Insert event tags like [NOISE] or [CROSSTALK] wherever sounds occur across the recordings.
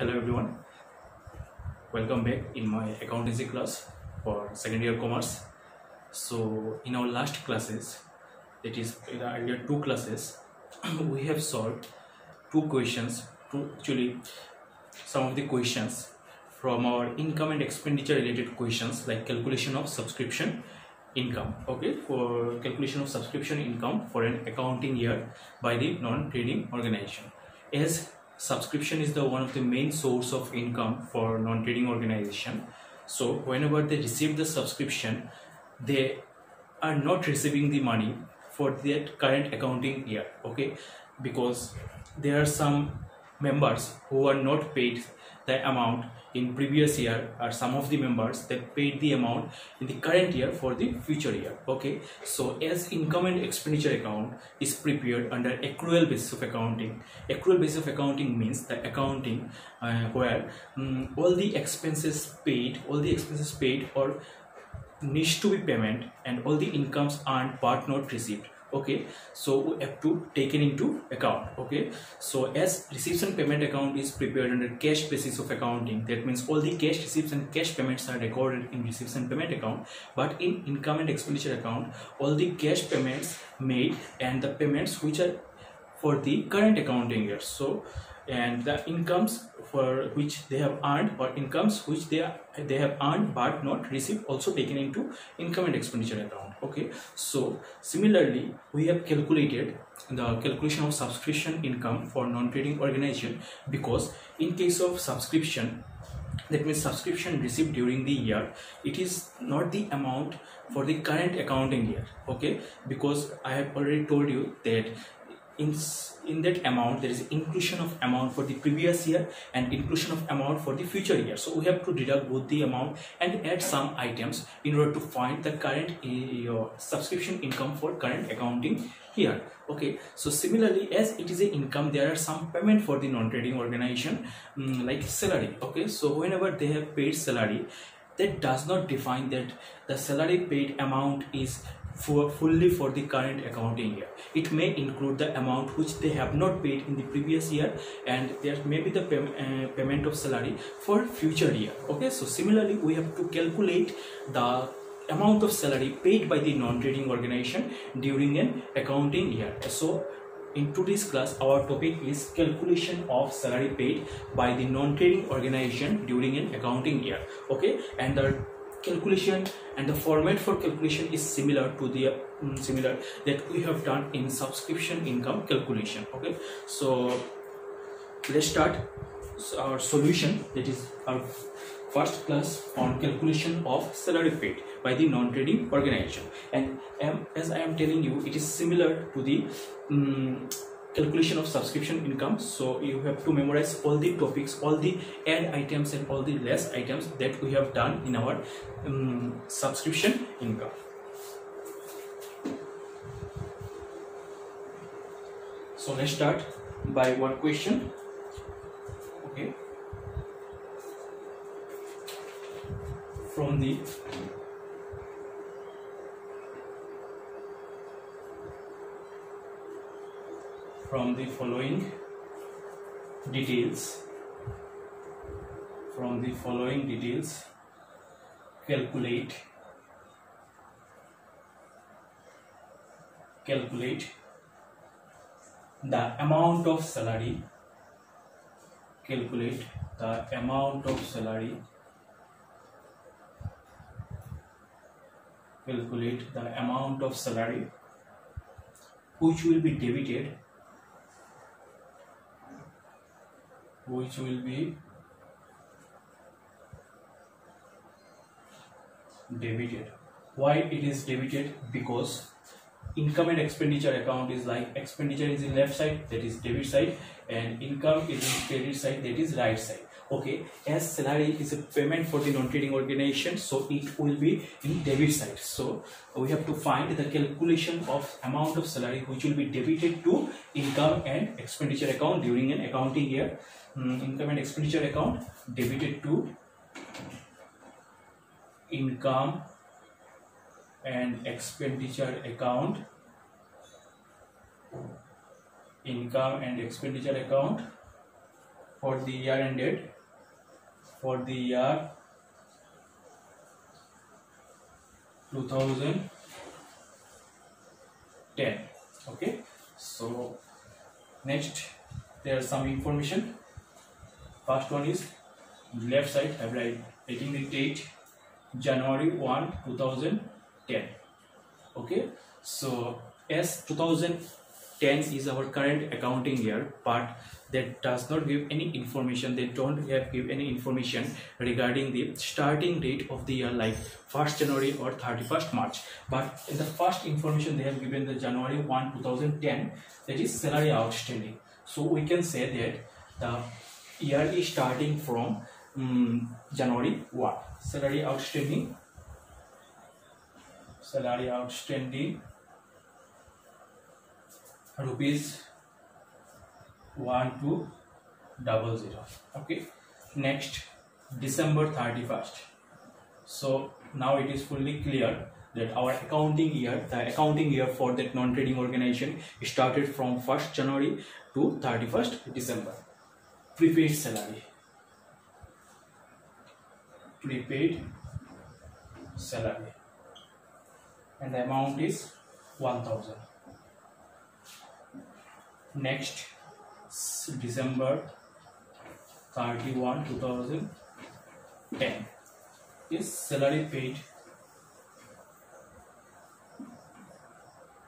Hello everyone. Welcome back in my accountancy class for second year commerce. So in our last classes, that is in two classes, [CLEARS THROAT] we have solved two questions, two actually some of the questions from our income and expenditure related questions like calculation of subscription income okay for calculation of subscription income for an accounting year by the non-trading organization as subscription is the one of the main source of income for non-trading organization. So whenever they receive the subscription they are not receiving the money for that current accounting year okay? Because there are some members who are not paid the amount in previous year or some of the members that paid the amount in the current year for the future year okay? So as income and expenditure account is prepared under accrual basis of accounting accrual basis of accounting means the accounting uh, where um, all the expenses paid all the expenses paid or needs to be payment and all the incomes earned but not received okay so we have to take it into account okay? So as receipts and payment account is prepared under cash basis of accounting that means all the cash receipts and cash payments are recorded in receipts and payment account but in income and expenditure account all the cash payments made and the payments which are for the current accounting year. So and the incomes for which they have earned or incomes which they are, they have earned but not received also taken into income and expenditure account. Okay? So similarly we have calculated the calculation of subscription income for non-trading organization because in case of subscription that means subscription received during the year it is not the amount for the current accounting year. Okay? Because i have already told you that in in that amount there is inclusion of amount for the previous year and inclusion of amount for the future year. So we have to deduct both the amount and add some items in order to find the current uh, subscription income for current accounting here okay. So similarly as it is a income there are some payment for the non-trading organization um, like salary. Okay. So whenever they have paid salary that does not define that the salary paid amount is for fully for the current accounting year. It may include the amount which they have not paid in the previous year and there may be the pay, uh, payment of salary for future year. Okay so similarly we have to calculate the amount of salary paid by the non-trading organization during an accounting year. So in today's class our topic is calculation of salary paid by the non-trading organization during an accounting year. Okay and the calculation and the format for calculation is similar to the um, similar that we have done in subscription income calculation okay? So let's start our solution that is our first class on calculation of salary paid by the non-trading organization. And um, as i am telling you it is similar to the um, calculation of subscription income. So you have to memorize all the topics all the add items and all the less items that we have done in our um, subscription income. So let's start by one question. Okay. From the from the following details. From the following details calculate calculate the amount of salary calculate the amount of salary calculate the amount of salary which will be debited which will be debited. Why it is debited? Because income and expenditure account is like expenditure is in left side that is debit side and income is in credit side that is right side okay as salary is a payment for the non-trading organization so it will be in debit side. So we have to find the calculation of amount of salary which will be debited to income and expenditure account during an accounting year. Um, income and expenditure account debited to income and expenditure account. Income and expenditure account for the year ended for the year 2010 okay? So next there are some information. First one is left side I'm writing the date January 1 2010 okay? So as 2010 is our current accounting year but that does not give any information they don't have give any information regarding the starting date of the year like 1st january or 31st march. But in the first information they have given the january 1 2010 that is salary outstanding. So we can say that the year is starting from um, january 1 salary outstanding. Salary outstanding. Rupees one two double zero. Okay. Next december 31st so now it is fully clear that our accounting year the accounting year for that non-trading organization started from 1st january to 31st december. Prepaid salary. Prepaid salary. And the amount is 1000 next December 31 2010 is salary paid?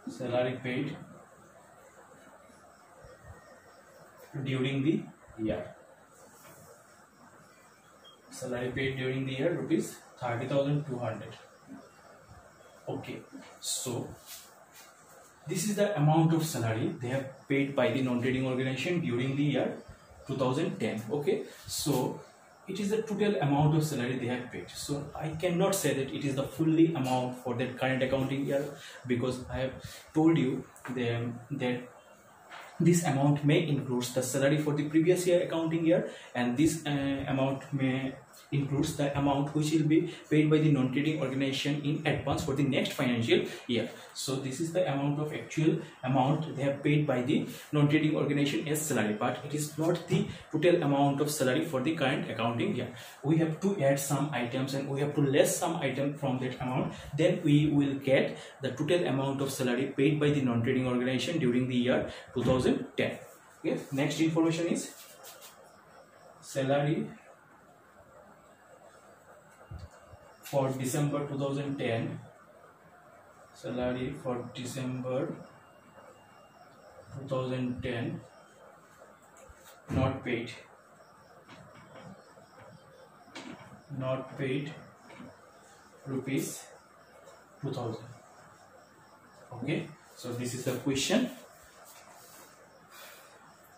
Salary paid during the year. Salary paid during the year rupees 30200 okay so this is the amount of salary they have paid by the non-trading organization during the year 2010 okay? So it is the total amount of salary they have paid. So i cannot say that it is the fully amount for that current accounting year because i have told you them that this amount may include the salary for the previous year accounting year and this uh, amount may includes the amount which will be paid by the non-trading organization in advance for the next financial year. So this is the amount of actual amount they have paid by the non-trading organization as salary but it is not the total amount of salary for the current accounting year. We have to add some items and we have to less some item from that amount then we will get the total amount of salary paid by the non-trading organization during the year 2010 okay next information is salary for December 2010 salary for December 2010 not paid. Not paid. Rupees 2000 okay so this is the question.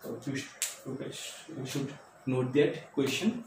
So you should note that question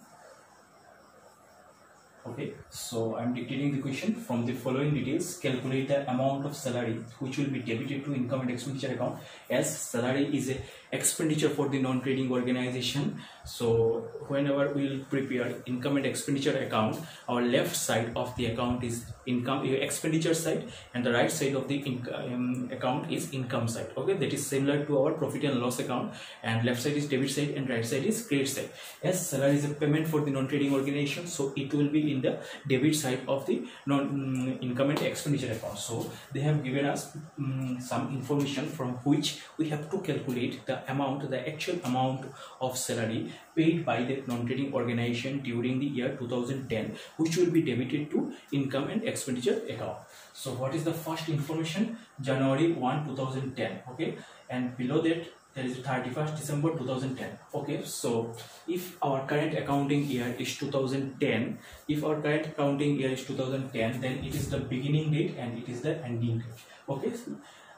okay so i'm dictating the question. From the following details calculate the amount of salary which will be debited to income and expenditure account. As salary is a expenditure for the non-trading organization. So whenever we will prepare income and expenditure account our left side of the account is income expenditure side and the right side of the um, account is income side. Okay that is similar to our profit and loss account and left side is debit side and right side is credit side. As salary is a payment for the non-trading organization so it will be in the debit side of the non um, income and expenditure account. So they have given us um, some information from which we have to calculate the amount the actual amount of salary paid by the non-trading organization during the year 2010 which will be debited to income and expenditure account so what is the first information? January 1 2010 okay? And below that there is 31st december 2010 okay? So if our current accounting year is 2010 if our current accounting year is 2010 then it is the beginning date and it is the ending date okay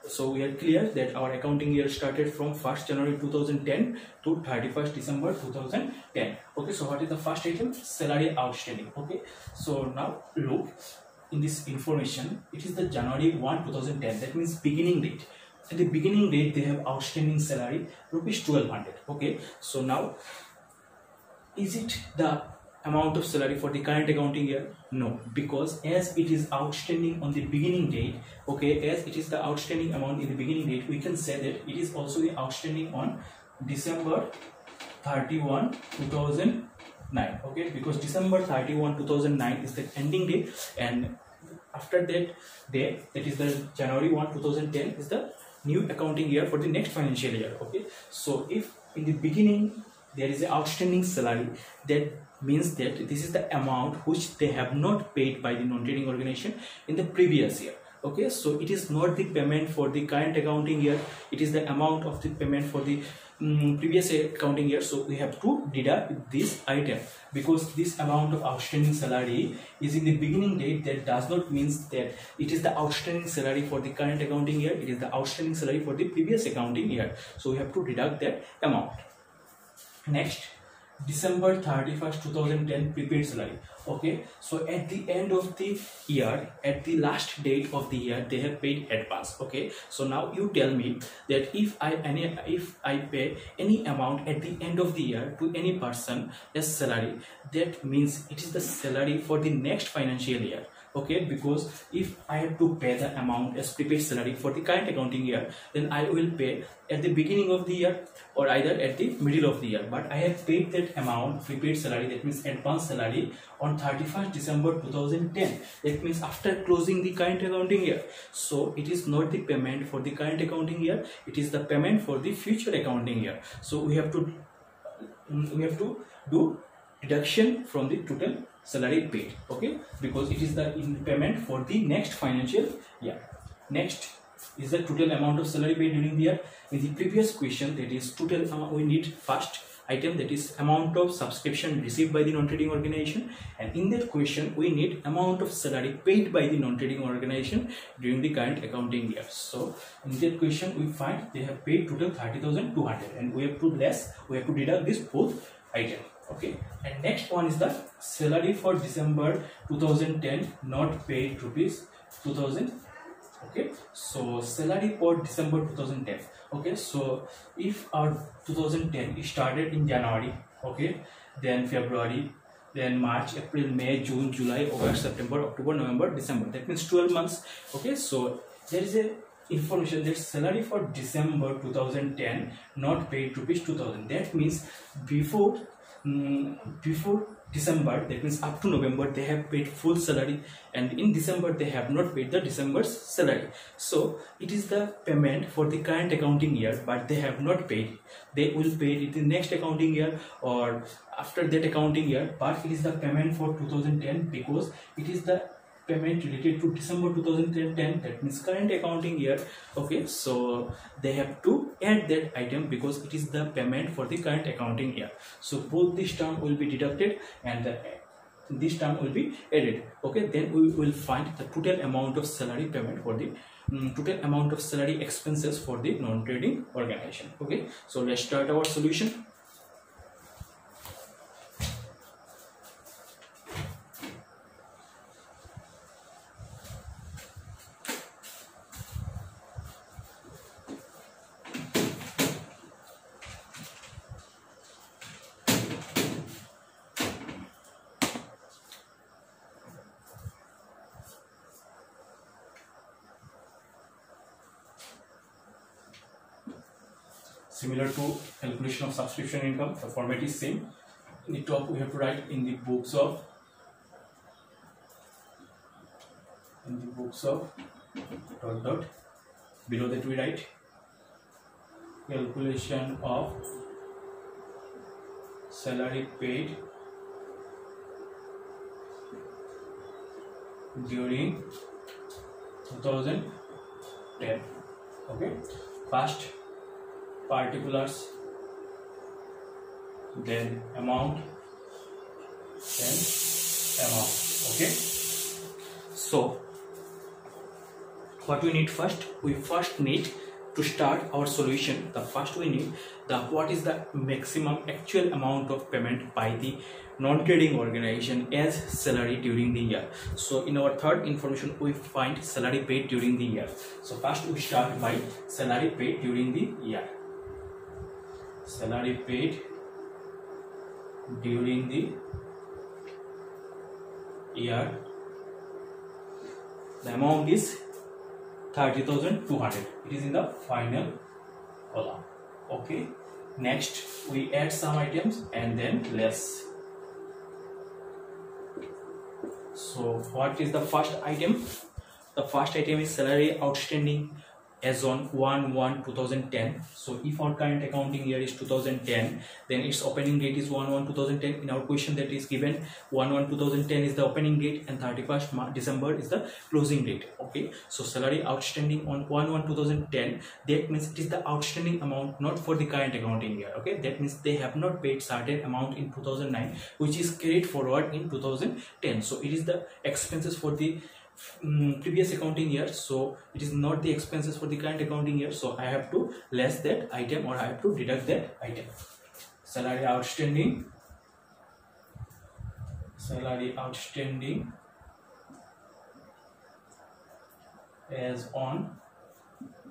so we are clear that our accounting year started from 1st January 2010 to 31st December 2010 okay so what is the first item? Salary outstanding. Okay so now look in this information. It is the January 1 2010 that means beginning date. At the beginning date they have outstanding salary rupees 1200 okay so now is it the amount of salary for the current accounting year? No. Because as it is outstanding on the beginning date okay as it is the outstanding amount in the beginning date we can say that it is also the outstanding on december 31 2009 okay? Because december 31 2009 is the ending date and after that day that is the january 1 2010 is the new accounting year for the next financial year okay? So if in the beginning there is an outstanding salary. That means that this is the amount which they have not paid by the non-trading organization in the previous year. Okay so it is not the payment for the current accounting year. It is the amount of the payment for the um, previous accounting year. So we have to deduct this item because this amount of outstanding salary is in the beginning date. That does not means that it is the outstanding salary for the current accounting year. It is the outstanding salary for the previous accounting year. So we have to deduct that amount next December 31st 2010 prepaid salary okay so at the end of the year at the last date of the year they have paid advance. Okay so now you tell me that if I any if I pay any amount at the end of the year to any person as salary that means it is the salary for the next financial year okay? Because if I have to pay the amount as prepaid salary for the current accounting year then I will pay at the beginning of the year or either at the middle of the year. But I have paid that amount prepaid salary that means advance salary on 31st December 2010 that means after closing the current accounting year. So it is not the payment for the current accounting year it is the payment for the future accounting year. So we have to we have to do deduction from the total salary paid okay? Because it is the payment for the next financial year. Next is the total amount of salary paid during the year. In the previous question that is total uh, we need first item that is amount of subscription received by the non-trading organization. And in that question we need amount of salary paid by the non-trading organization during the current accounting year. So in that question we find they have paid total 30,200 and we have to less we have to deduct this both item okay and next one is the salary for december 2010 not paid rupees 2000 okay so salary for december 2010 okay so if our 2010 started in january okay then february then march april may june july august september october november december. That means 12 months. Okay so there is a information that salary for december 2010 not paid rupees 2000 that means before um, before December, that means up to November, they have paid full salary, and in December, they have not paid the December's salary. So, it is the payment for the current accounting year, but they have not paid. They will pay it in the next accounting year or after that accounting year, but it is the payment for 2010 because it is the payment related to December 2010 that means current accounting year okay? So they have to add that item because it is the payment for the current accounting year. So both this term will be deducted and the, this term will be added okay? Then we will find the total amount of salary payment for the um, total amount of salary expenses for the non-trading organization okay? So let's start our solution similar to calculation of subscription income the format is same in the top we have to write in the books of in the books of dot dot below that we write calculation of salary paid during 2010 okay first particulars then amount then amount okay? So what we need first we first need to start our solution. The first we need the what is the maximum actual amount of payment by the non-trading organization as salary during the year. So in our third information we find salary paid during the year. So first we start by salary paid during the year salary paid during the year. The amount is 30200 it is in the final column. Okay. Next we add some items and then less. So what is the first item? The first item is salary outstanding as on 1 1 2010 so if our current accounting year is 2010 then its opening date is 1 1 2010 in our question that is given 1 1 2010 is the opening date and 31st december is the closing date. Okay? So salary outstanding on 1 1 2010 that means it is the outstanding amount not for the current accounting year. Okay? That means they have not paid certain amount in 2009 which is carried forward in 2010 so it is the expenses for the um, previous accounting year so it is not the expenses for the current accounting year so i have to less that item or i have to deduct that item. Salary outstanding. Salary outstanding as on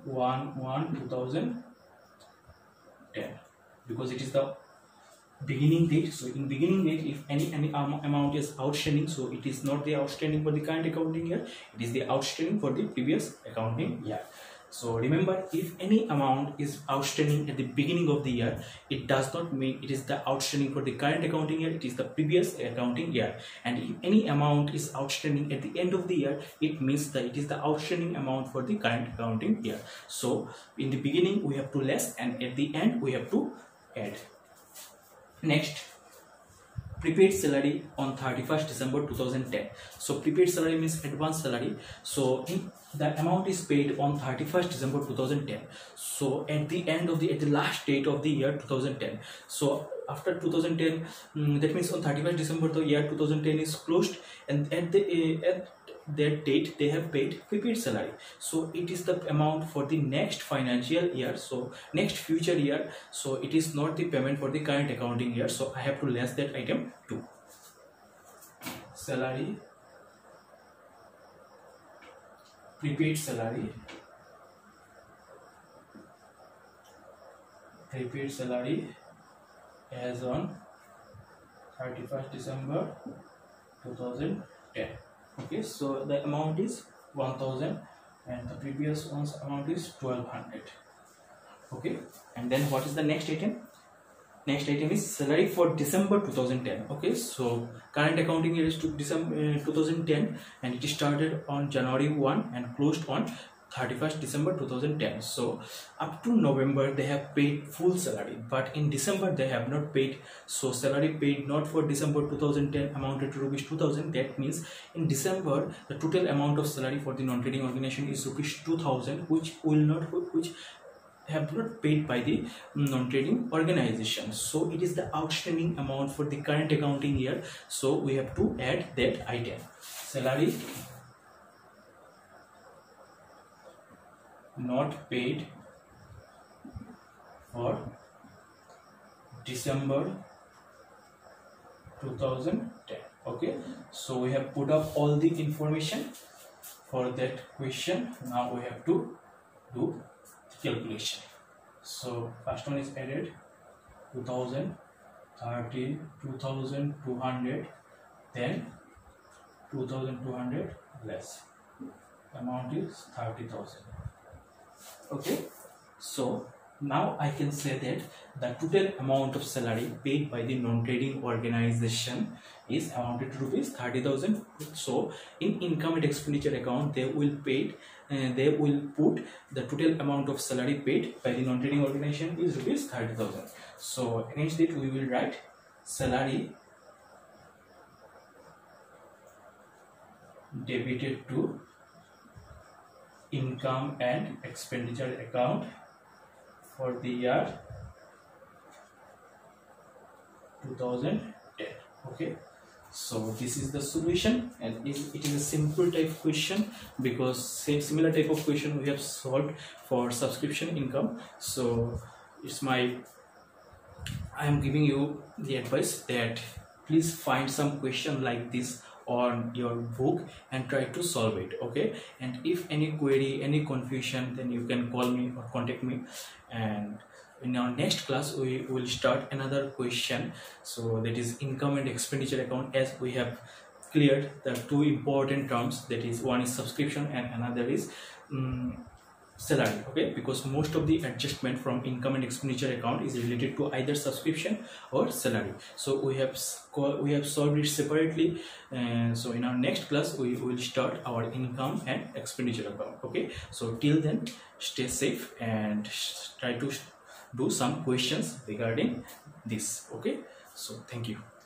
1 1 2010 because it is the beginning date. So in beginning date if any any amount is outstanding so it is not the outstanding for the current accounting year. It is the outstanding for the previous accounting year. So remember if any amount is outstanding at the beginning of the year it does not mean it is the outstanding for the current accounting year. It is the previous accounting year. And if any amount is outstanding at the end of the year it means that it is the outstanding amount for the current accounting year. So in the beginning we have to less and at the end we have to add next prepaid salary on 31st december 2010 so prepaid salary means advance salary. So the amount is paid on 31st december 2010 so at the end of the at the last date of the year 2010 so after 2010 um, mm, that means on 31st december the year 2010 is closed. And at the uh, at that date they have paid prepaid salary. So it is the amount for the next financial year. So next future year. So it is not the payment for the current accounting year. So i have to less that item too. Salary. Prepaid salary. Prepaid salary as on 31st december 2010 okay so the amount is 1000 and the previous one's amount is 1200 okay and then what is the next item? Next item is salary for december 2010 okay so current accounting year is to december uh, 2010 and it started on january 1 and closed on 31st December 2010 so up to November they have paid full salary. But in December they have not paid. So salary paid not for December 2010 amounted to rupees 2000 that means in December the total amount of salary for the non-trading organization is rupees 2000 which will not which have not paid by the non-trading organization. So it is the outstanding amount for the current accounting year. So we have to add that item. Salary not paid for December 2010 okay? So we have put up all the information for that question. Now we have to do calculation. So first one is added 2000 30 2200 then 2200 less. Amount is 30000 okay. So now I can say that the total amount of salary paid by the non-trading organization is amounted to rupees 30,000 so in income and expenditure account they will paid uh, they will put the total amount of salary paid by the non-trading organization is rupees 30,000 so against it we will write salary debited to income and expenditure account for the year 2010 okay? So this is the solution and it is a simple type question because same similar type of question we have solved for subscription income. So it's my i am giving you the advice that please find some question like this on your book and try to solve it okay? And if any query any confusion then you can call me or contact me. And in our next class we will start another question. So that is income and expenditure account as we have cleared the two important terms that is one is subscription and another is um, salary okay? Because most of the adjustment from income and expenditure account is related to either subscription or salary. So we have we have solved it separately so in our next class we will start our income and expenditure account okay? So till then stay safe and try to do some questions regarding this okay? So thank you